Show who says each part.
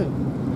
Speaker 1: くいよ